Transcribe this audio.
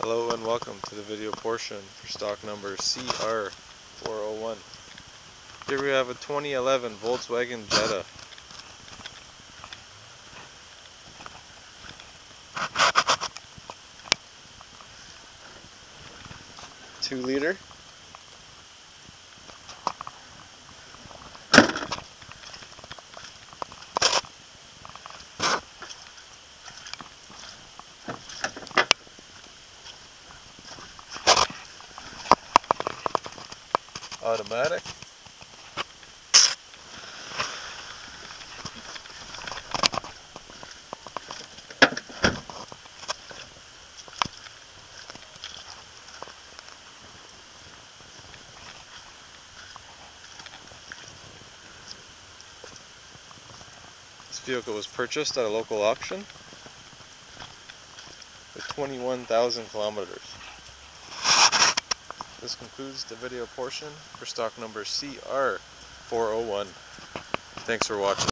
Hello and welcome to the video portion for stock number CR401. Here we have a 2011 Volkswagen Jetta. Two liter. Automatic. This vehicle was purchased at a local auction with 21,000 kilometers. This concludes the video portion for stock number CR401. Thanks for watching.